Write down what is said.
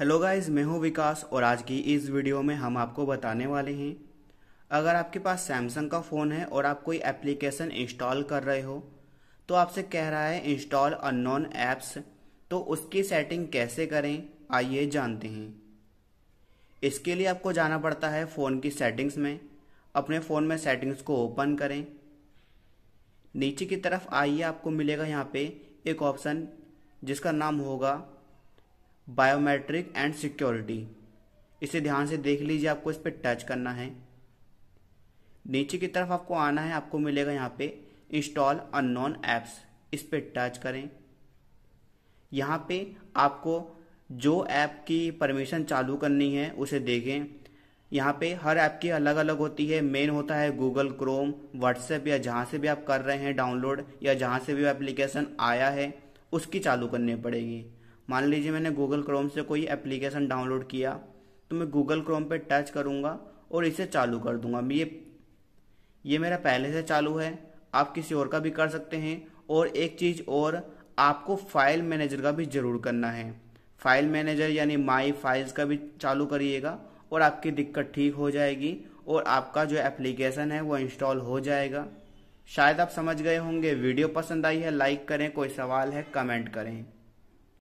Hello guys, मैं हूँ विकास और आज की इस वीडियो में हम आपको बताने वाले हैं, अगर आपके पास सैमसंग का फ़ोन है और आप कोई एप्लीकेशन इंस्टॉल कर रहे हो तो आपसे कह रहा है इंस्टॉल अननोन ऐप्स तो उसकी सेटिंग कैसे करें, आइए जानते हैं। इसके लिए आपको जाना पड़ता है फ़ोन की सेटिंग्स में, अपने फ़ोन में सेटिंग्स को ओपन करें। नीचे की तरफ़ आइए, आपको मिलेगा यहाँ पे एक ऑप्शन जिसका नाम होगा बायोमेट्रिक एंड सिक्योरिटी इसे ध्यान से देख लीजिए, आपको इस पर टच करना है। नीचे की तरफ़ आपको आना है, आपको मिलेगा यहाँ पे इंस्टॉल अननोन एप्स इस पर टच करें। यहाँ पे आपको जो ऐप की परमिशन चालू करनी है, उसे देखें। यहाँ पे हर ऐप की अलग अलग होती है। मेन होता है गूगल क्रोम व्हाट्सएप या जहाँ से भी आप कर रहे हैं डाउनलोड या जहाँ से भी एप्लीकेशन आया है, उसकी चालू करनी पड़ेगी। मान लीजिए मैंने गूगल क्रोम से कोई एप्लीकेशन डाउनलोड किया तो मैं गूगल क्रोम पे टच करूँगा और इसे चालू कर दूँगा। ये ये मेरा पहले से चालू है, आप किसी और का भी कर सकते हैं। और एक चीज़ और, आपको फ़ाइल मैनेजर का भी ज़रूर करना है। फ़ाइल मैनेजर यानी माई फाइल्स का भी चालू करिएगा और आपकी दिक्कत ठीक हो जाएगी और आपका जो एप्लीकेशन है वो इंस्टॉल हो जाएगा। शायद आप समझ गए होंगे, वीडियो पसंद आई है लाइक करें, कोई सवाल है कमेंट करें।